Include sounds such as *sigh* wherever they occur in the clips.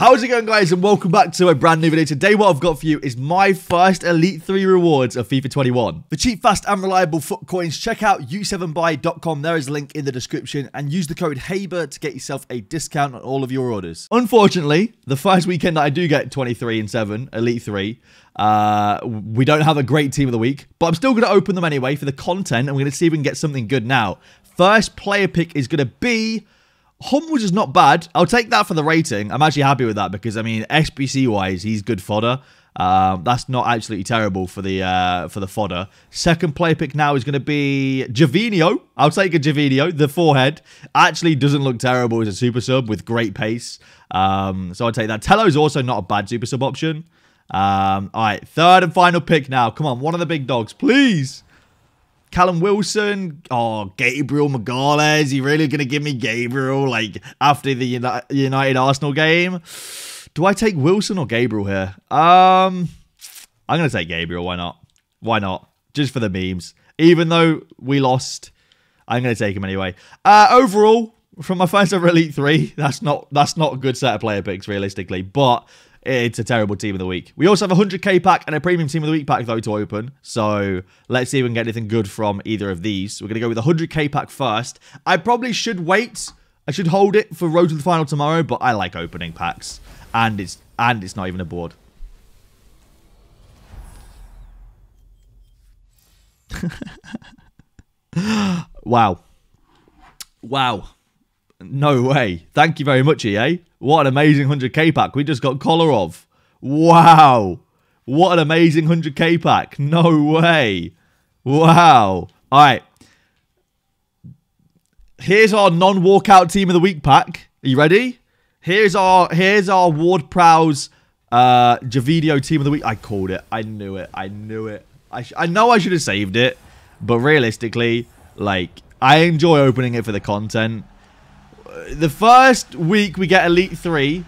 How's it going guys and welcome back to a brand new video. Today what I've got for you is my first Elite 3 rewards of FIFA 21. For cheap, fast and reliable FUT coins, check out u7buy.com. There is a link in the description and use the code HABER to get yourself a discount on all of your orders. Unfortunately, the first weekend that I do get 23 and 7, Elite 3, uh, we don't have a great team of the week, but I'm still going to open them anyway for the content and we're going to see if we can get something good now. First player pick is going to be... Hummels is not bad. I'll take that for the rating. I'm actually happy with that because, I mean, SBC-wise, he's good fodder. Um, that's not absolutely terrible for the uh, for the fodder. Second player pick now is going to be Gervinho. I'll take a Gervinho. The forehead actually doesn't look terrible as a super sub with great pace. Um, so I'll take that. Tello is also not a bad super sub option. Um, all right, third and final pick now. Come on, one of the big dogs, please. Callum Wilson, oh, Gabriel Magalhaes. He really going to give me Gabriel like after the United Arsenal game? Do I take Wilson or Gabriel here? Um, I'm going to take Gabriel. Why not? Why not? Just for the memes. Even though we lost, I'm going to take him anyway. Uh, overall, from my first ever Elite 3, that's not that's not a good set of player picks realistically, but it's a terrible team of the week. We also have a 100k pack and a premium team of the week pack, though, to open. So let's see if we can get anything good from either of these. We're going to go with the 100k pack first. I probably should wait. I should hold it for Road to the Final tomorrow, but I like opening packs. And it's and it's not even a board. *laughs* wow. Wow. No way. Thank you very much, EA. What an amazing 100k pack. We just got Kolarov. Wow. What an amazing 100k pack. No way. Wow. All right. Here's our non-walkout team of the week pack. Are you ready? Here's our here's our Ward Prowse uh Javidio team of the week. I called it. I knew it. I knew it. I I know I should have saved it, but realistically, like I enjoy opening it for the content the first week we get Elite 3,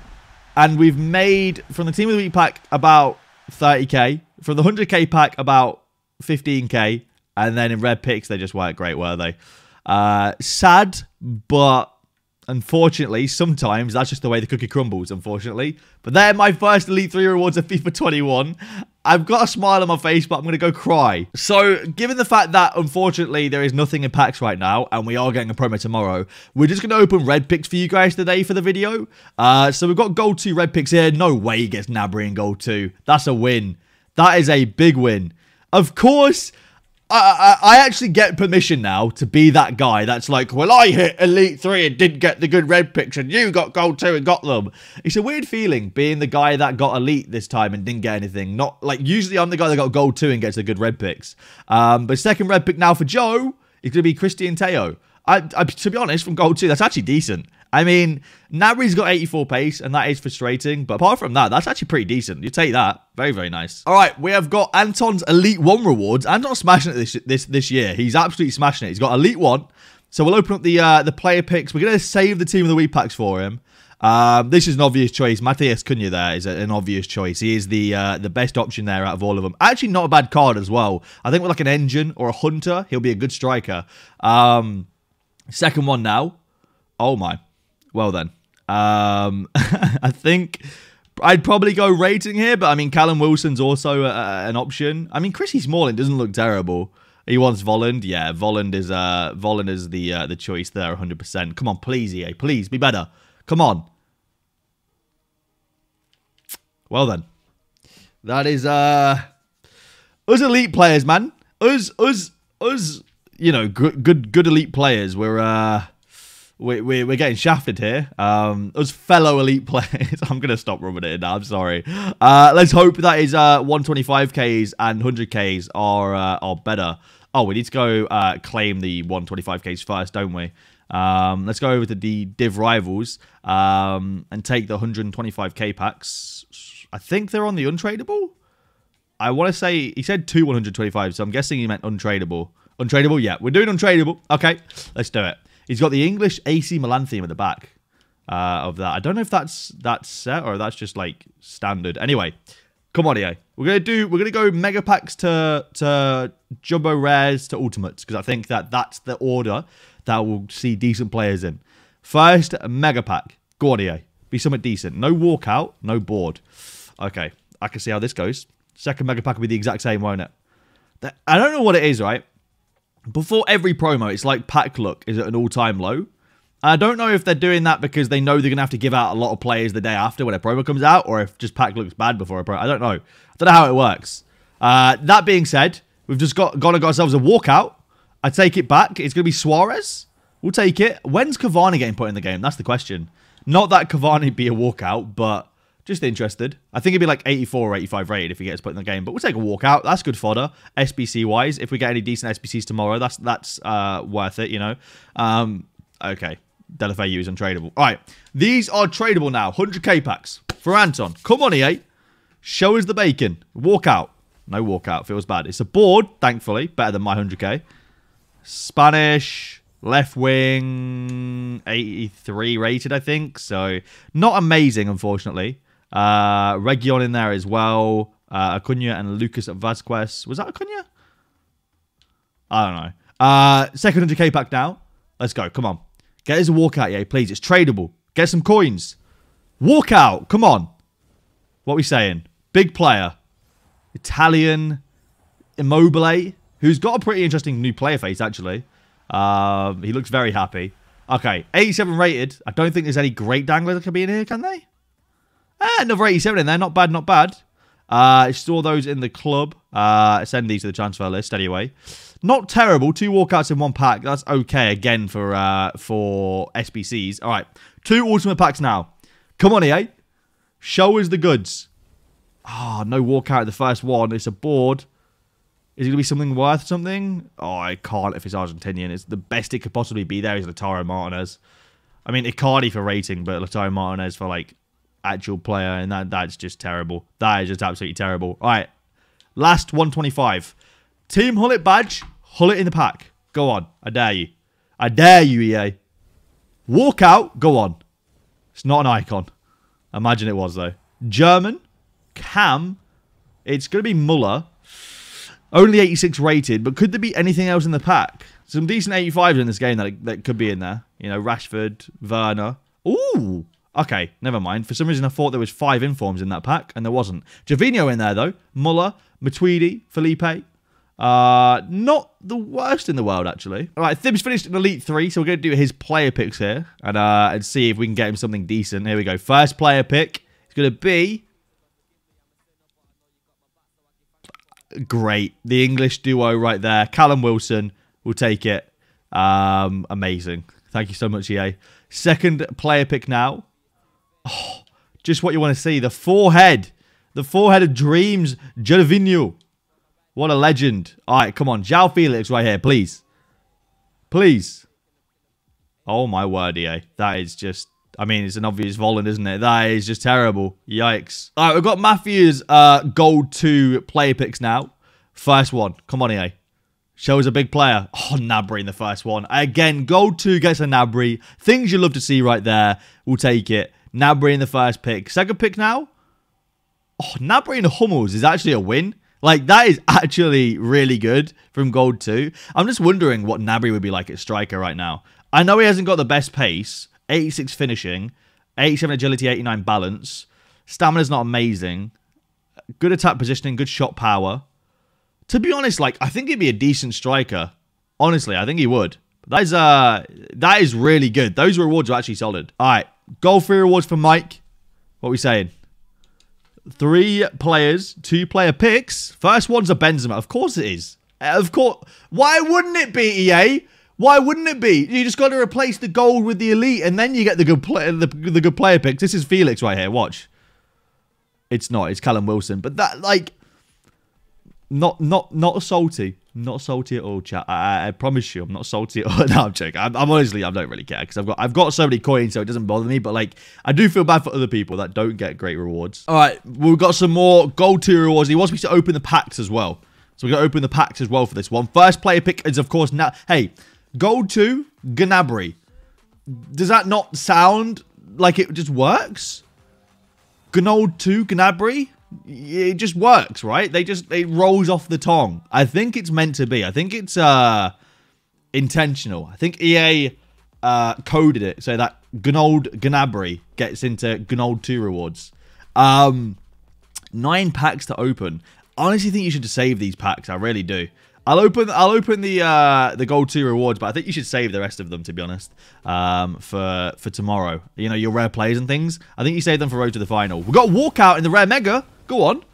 and we've made, from the Team of the Week pack, about 30k. From the 100k pack, about 15k. And then in red picks, they just weren't great, were they? Uh, sad, but Unfortunately, sometimes that's just the way the cookie crumbles, unfortunately. But they're my first Elite 3 rewards of FIFA 21. I've got a smile on my face, but I'm going to go cry. So, given the fact that, unfortunately, there is nothing in packs right now, and we are getting a promo tomorrow, we're just going to open red picks for you guys today for the video. Uh, so, we've got gold 2 red picks here. No way he gets Gnabry in gold 2. That's a win. That is a big win. Of course, I, I, actually get permission now to be that guy that's like, well, I hit Elite 3 and didn't get the good red picks, and you got Gold 2 and got them. It's a weird feeling being the guy that got Elite this time and didn't get anything. Not like usually I'm the guy that got Gold 2 and gets the good red picks. Um, but second red pick now for Joe is going to be Cristian Tello. I, I, to be honest, from Gold 2, that's actually decent. I mean, Gnabry's got 84 pace, and that is frustrating. But apart from that, that's actually pretty decent. You take that. Very, very nice. All right, we have got Anton's Elite 1 rewards. Anton's smashing it this, this, this year. He's absolutely smashing it. He's got Elite 1. So we'll open up the uh, the player picks. We're going to save the team of the week packs for him. Um, this is an obvious choice. Matheus Cunha there is an obvious choice. He is the uh, the best option there out of all of them. Actually, not a bad card as well. I think with like an engine or a hunter, he'll be a good striker. Um, second one now. Oh my. Well then. Um, *laughs* I think I'd probably go rating here, but I mean, Callum Wilson's also a, an option. I mean, Chrissy Smalling doesn't look terrible. He wants Volland. Yeah, Volland is uh Volland is the uh, the choice there 100%. Come on, please EA, please be better. Come on. Well then. That is uh us elite players, man. Us us us you know, good good good elite players. We're uh we, we, we're getting shafted here. Um, us fellow elite *laughs* players. I'm going to stop rubbing it in now. I'm sorry. Uh, let's hope that is uh, 125Ks and 100Ks are, uh, are better. Oh, we need to go uh, claim the 125Ks first, don't we? Um, let's go over to the Div Rivals um, and take the 125K packs. I think they're on the untradeable. I want to say, he said two 125, so I'm guessing he meant untradeable. Untradeable? Yeah, we're doing untradeable. Okay, let's do it. He's got the English AC Milan theme at the back uh, of that. I don't know if that's that's set or that's just like standard. Anyway, come on, EA. We're gonna do. We're gonna go mega packs to to jumbo rares to ultimates because I think that that's the order that will see decent players in. First mega pack. Go on, EA. Be somewhat decent. No walkout, no board. Okay, I can see how this goes. Second mega pack will be the exact same, won't it? I don't know what it is, right? Before every promo, it's like pack luck is at an all-time low. I don't know if they're doing that because they know they're going to have to give out a lot of players the day after when a promo comes out, or if just pack looks bad before a promo. I don't know. I don't know how it works. Uh, that being said, we've just got, got, got ourselves a walkout. I take it back. It's going to be Suarez. We'll take it. When's Cavani getting put in the game? That's the question. Not that Cavani be a walkout, but just interested. I think it'd be like 84 or 85 rated if he gets put in the game, but we'll take a walkout. That's good fodder, SBC wise. If we get any decent SBCs tomorrow, that's that's uh, worth it, you know. Um, okay, Deulofeu is untradeable. All right, these are tradable now. 100k packs for Anton. Come on, EA. Show us the bacon. Walk out. No walkout. Feels bad. It's a board, thankfully. Better than my 100k. Spanish, left wing, 83 rated, I think. So, not amazing, unfortunately. Uh, Reguilón in there as well. Uh, Acuna and Lucas Vazquez. Was that Acuna? I don't know. Uh, second 100k pack now. Let's go. Come on. Get us a walkout, yeah, please. It's tradable. Get some coins. Walkout. Come on. What we saying? Big player. Italian. Immobile. Who's got a pretty interesting new player face, actually. Um, he looks very happy. Okay, 87 rated. I don't think there's any great danglers that can be in here, can they? Eh, another 87 in there. Not bad, not bad. Uh, store those in the club. Uh, send these to the transfer list anyway. Not terrible. Two walkouts in one pack. That's okay again for uh, for SBCs. All right, two ultimate packs now. Come on, EA. Show us the goods. Ah, oh, no walkout the first one. It's a board. Is it going to be something worth something? Oh, I can't if it's Argentinian. It's the best it could possibly be there is Lautaro Martinez. I mean, Icardi for rating, but Lautaro Martinez for, like, actual player, and that that's just terrible. That is just absolutely terrible. All right, last 125. Team Hullet badge, Hullet in the pack. Go on, I dare you. I dare you, EA. Walk out, go on. It's not an icon. Imagine it was, though. German, Cam, it's going to be Muller. Only 86 rated, but could there be anything else in the pack? Some decent 85s in this game that, that could be in there. You know, Rashford, Werner. Ooh, Okay, never mind. For some reason, I thought there was five informs in that pack, and there wasn't. Gervinho in there, though. Muller, Matuidi, Felipe. Uh, not the worst in the world, actually. All right, Thibs finished in Elite 3, so we're going to do his player picks here and, uh, and see if we can get him something decent. Here we go. First player pick is going to be... Great. The English duo right there. Callum Wilson will take it. Um, amazing. Thank you so much, EA. Second player pick now Oh, just what you want to see. The forehead. The forehead of dreams. Gervinho. What a legend. All right, come on. João Felix right here, please. Please. Oh, my word, EA. That is just... I mean, it's an obvious Volland, isn't it? That is just terrible. Yikes. All right, we've got Matthew's uh, Gold 2 player picks now. First one. Come on, EA. Show us a big player. Oh, Gnabry in the first one. Again, Gold 2 gets a Gnabry. Things you love to see right there. We'll take it. Gnabry in the first pick. Second pick now? Oh, Gnabry and Hummels is actually a win. Like, that is actually really good from Gold 2. I'm just wondering what Gnabry would be like at striker right now. I know he hasn't got the best pace. 86 finishing. 87 agility, 89 balance. Stamina's not amazing. Good attack positioning, good shot power. To be honest, like, I think he'd be a decent striker. Honestly, I think he would. That is, uh, that is really good. Those rewards are actually solid. All right. Goal free rewards for Mike. What are we saying? Three players, two player picks. First one's a Benzema. Of course it is. Of course. Why wouldn't it be, EA? Why wouldn't it be? You just got to replace the gold with the elite, and then you get the good play, the, the good player picks. This is Felix right here. Watch. It's not. It's Callum Wilson. But that, like, not not not salty. Not salty at all, chat. I, I, promise you, I'm not salty at all. *laughs* no, I'm joking. I'm, I'm honestly, I don't really care because I've got I've got so many coins, so it doesn't bother me. But like, I do feel bad for other people that don't get great rewards. All right, we've got some more gold tier rewards. He wants me to open the packs as well, so we're gonna open the packs as well for this one. First player pick is of course now. Hey, gold two Gnabry. Does that not sound like it just works? Gold two Gnabry it just works, right? They just it rolls off the tongue. I think it's meant to be. I think it's uh intentional. I think EA uh, coded it so that Gnold Gnabry gets into Gnold 2 rewards. Um, nine packs to open. I honestly think you should save these packs. I really do. I'll open I'll open the uh, the gold two rewards, but I think you should save the rest of them to be honest. Um, for for tomorrow. You know, your rare plays and things. I think you save them for road to the final. We've got walkout in the rare mega. Go on.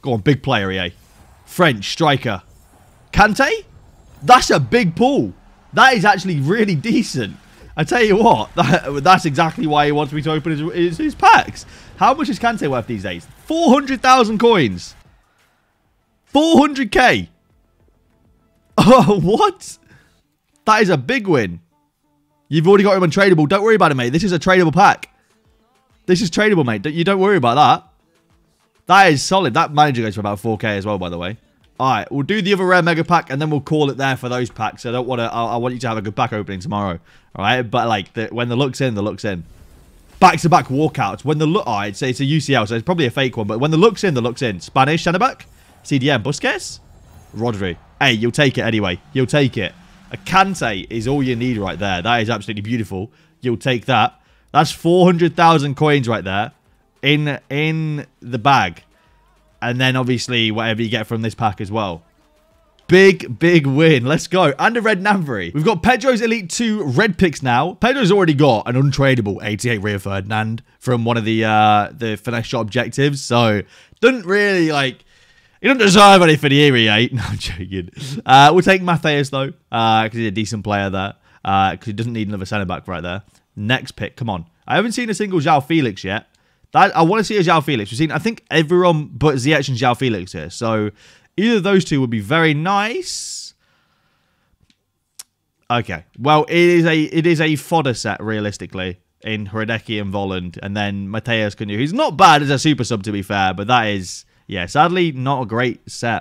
Go on, big player, EA. French striker. Kante? That's a big pull. That is actually really decent. I tell you what, *laughs* that, that's exactly why he wants me to open his, his, his packs. How much is Kante worth these days? 400,000 coins. 400k. Oh, *laughs* what? That is a big win. You've already got him untradeable. Don't worry about it, mate. This is a tradable pack. This is tradable, mate. You don't worry about that. That is solid. That manager goes for about 4k as well, by the way. All right, we'll do the other rare mega pack, and then we'll call it there for those packs. I don't want to. I, I, want you to have a good pack opening tomorrow. All right, but like the, when the look's in, the look's in. Back to back walkouts. When the look, oh, say it's a UCL, so it's probably a fake one. But when the look's in, the look's in. Spanish centre back, CDM, Busquets, Rodri. Hey, you'll take it anyway. You'll take it. A Kante is all you need right there. That is absolutely beautiful. You'll take that. That's 400,000 coins right there in in the bag. And then obviously whatever you get from this pack as well. Big, big win. Let's go. And a red Gnabry. We've got Pedro's Elite 2 red picks now. Pedro's already got an untradeable 88 Rio Ferdinand from one of the uh, the finesse shot objectives. So, doesn't really, like, he doesn't deserve anything here, he ain't. *laughs* No, I'm joking. Uh, we'll take Matheus, though, because uh, he's a decent player there. Because uh, he doesn't need another centre back right there. Next pick. Come on. I haven't seen a single João Felix yet. That I want to see a João Felix. We've seen, I think, everyone but Ziyech and João Felix here. So either of those two would be very nice. Okay. Well, it is a it is a fodder set, realistically, in Hradecky and Volland. And then Matheus Cunha, He's not bad as a super sub, to be fair, but that is, yeah, sadly, not a great set.